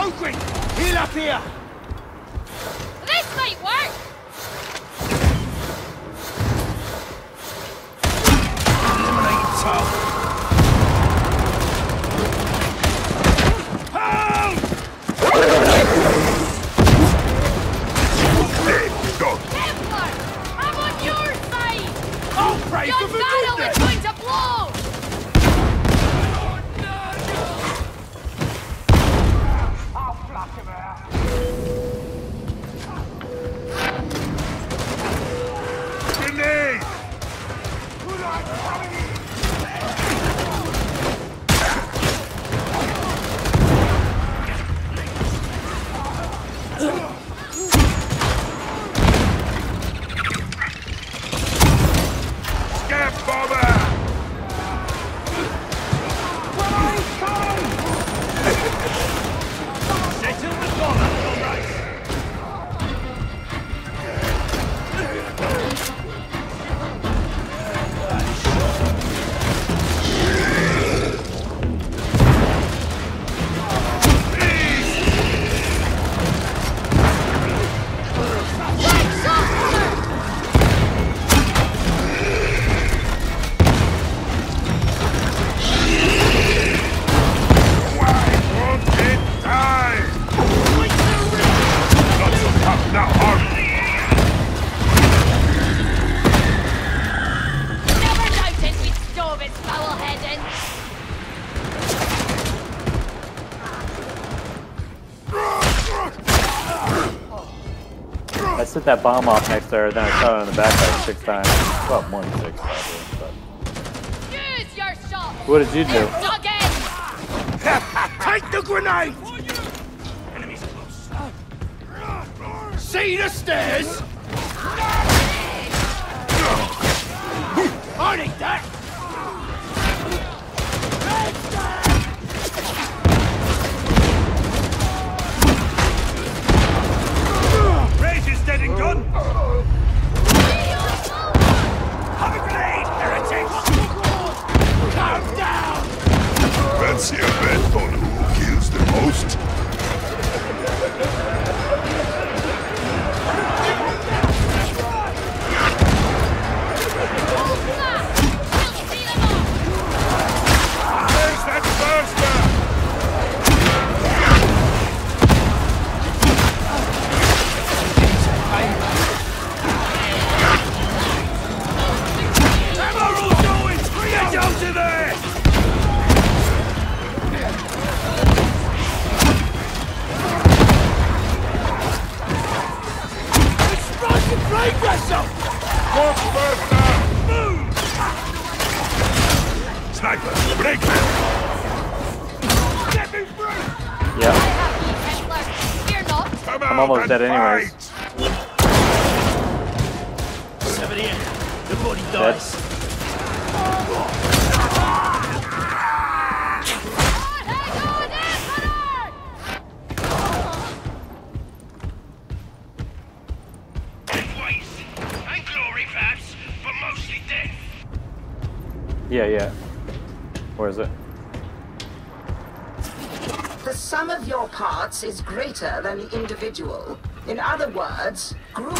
Hungry! Heal up here! This might work! Set that bomb off next to her, then I shot her in the back like six times. Well, more than six probably. Use your shot! But what did you do? Take the grenade! Enemies close. See the stairs? I need that! Almost dead anyways. Somebody in. The body Dead. dies. Waste and glory, perhaps, but mostly death. Yeah, yeah. Where is it? The sum of your parts is greater than the individual. In other words, group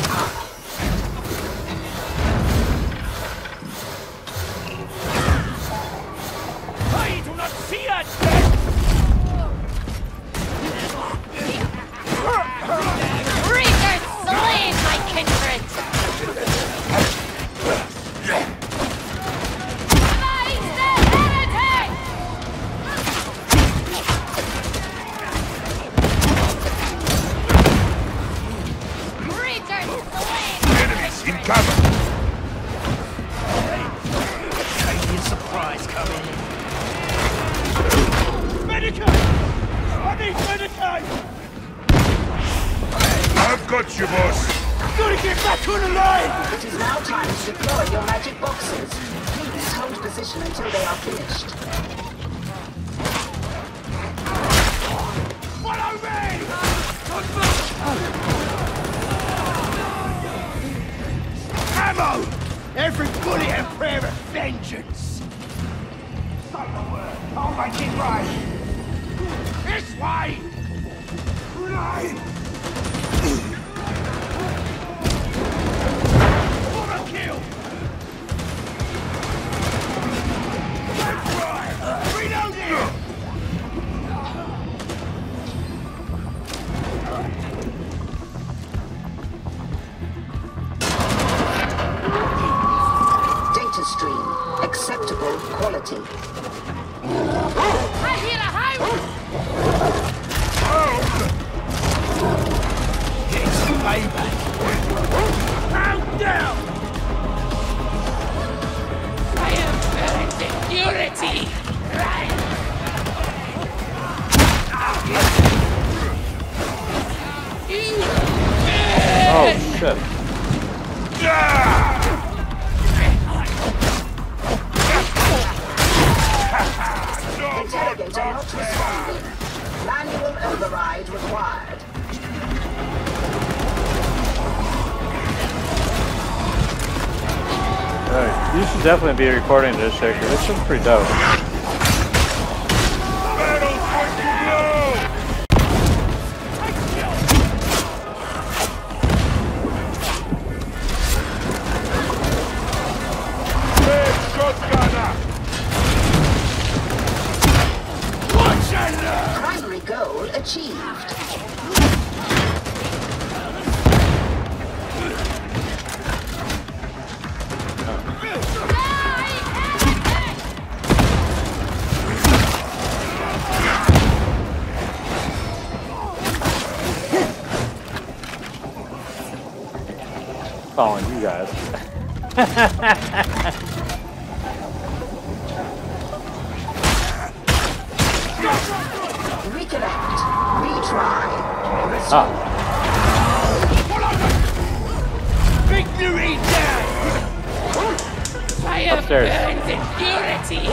now time to deploy your magic boxes. Please hold position until they are finished. Follow me! Ammo! Every bullet a prayer of vengeance! I'll make it right! This way! Data Oh shit. Interrogator not responding. Manual override required. Alright, you should definitely be recording this shit, 'cause this is pretty dope. Ah, Victory down! I am Upstairs. very security!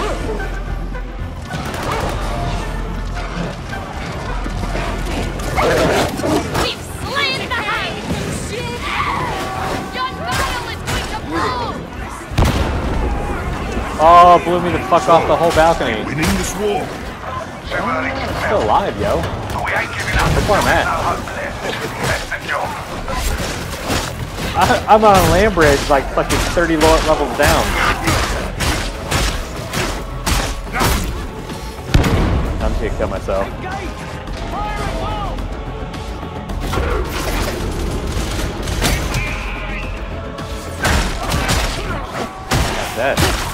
We've slain the hag! Your battle is going oh, blew me the fuck off the whole balcony. Winning this war. Still alive, yo. That's where I'm at. I, I'm on a land bridge, like fucking 30 lo- levels down. I'm gonna kill myself. That's that.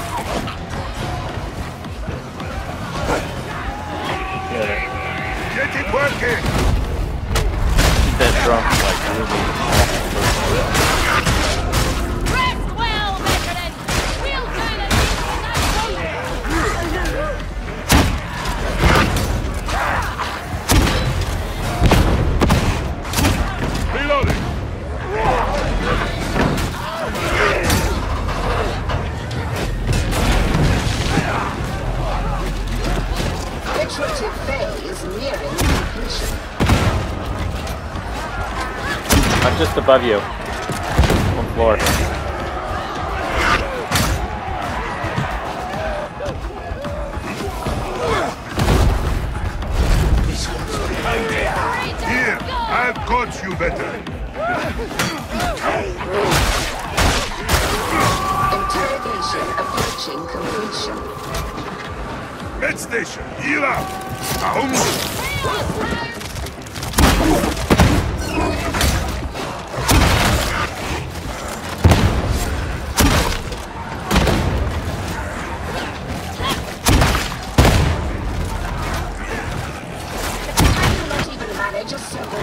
Get it working! That drunk, like, really.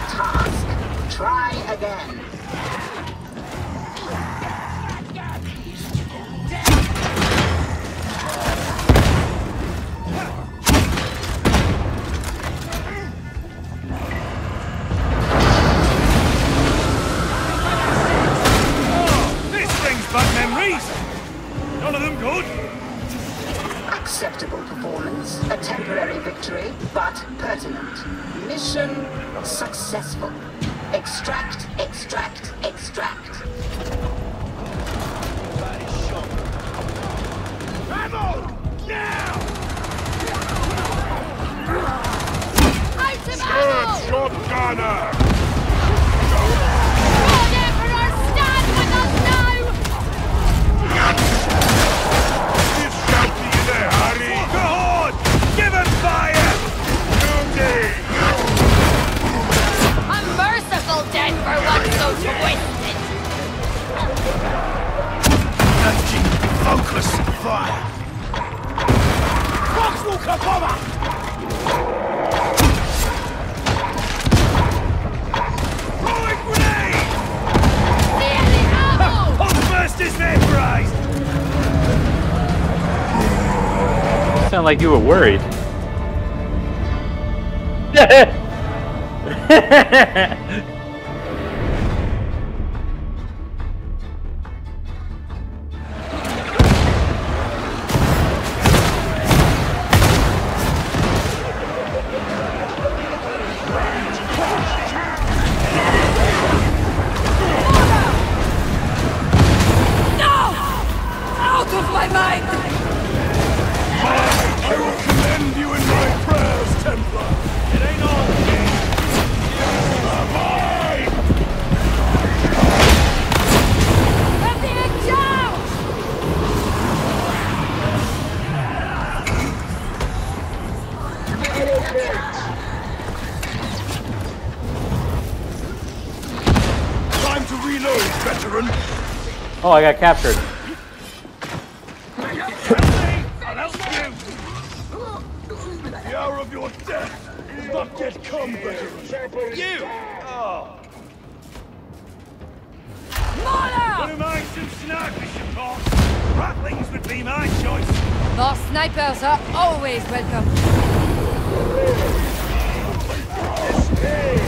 Task. Try again. Focus fire. Poxwalker bomber! Throwing grenade! Clear the ammo! Hot burst is vaporized! Sound like you were worried. reload, veteran! oh, I got captured. You! The hour of your death is not yet come, veteran! You! Oh! Mona! Wouldn't some snipers, of course. Ratlings would be my choice. More snipers are always welcome. Mola!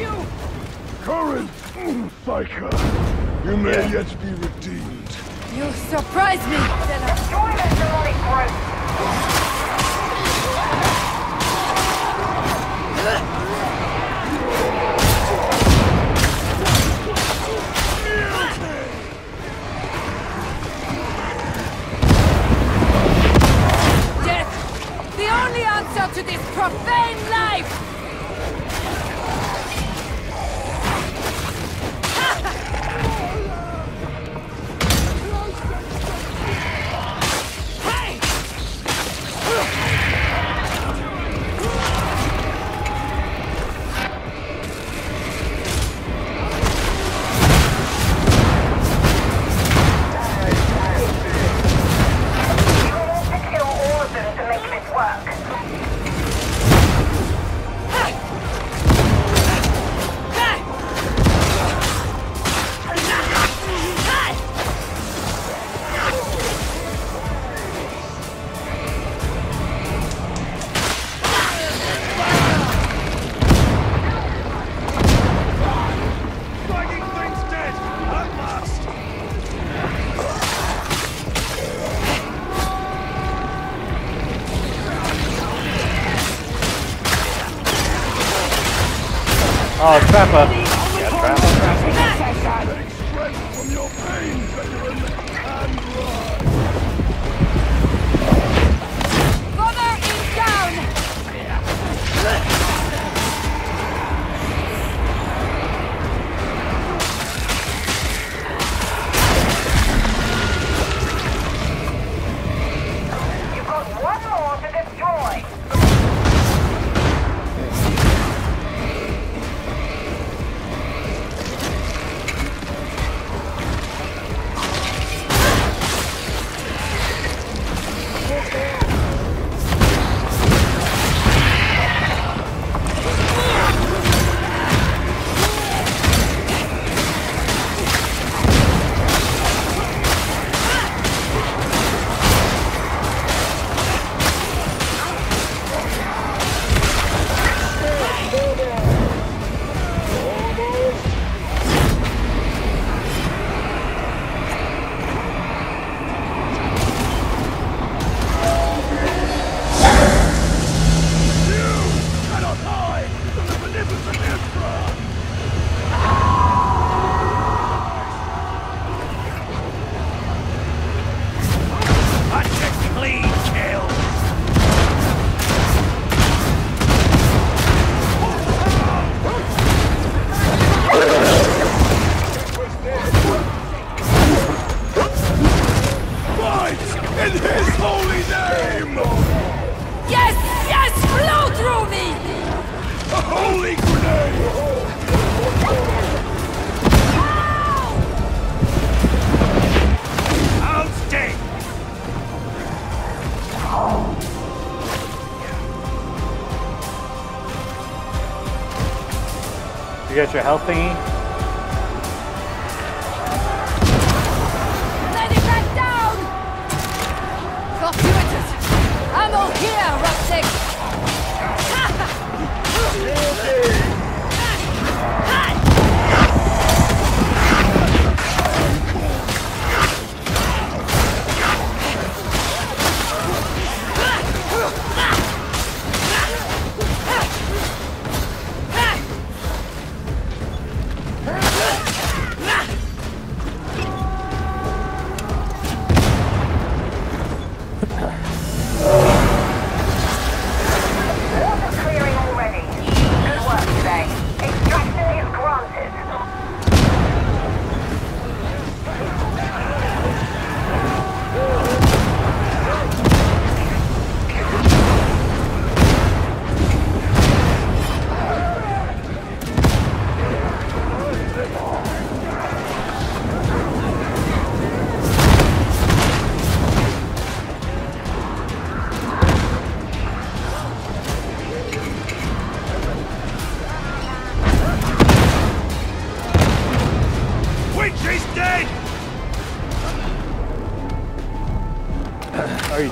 you! Corinth! Psycho! You may yet be redeemed. You surprise me, Stella. Join the demonic group. Death! The only answer to this profane life! Oh, You got your health thingy? Lady back down! Fortuitous! Ammo here, Rustic!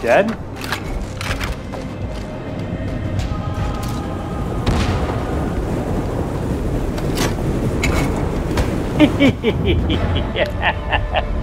dead? yeah.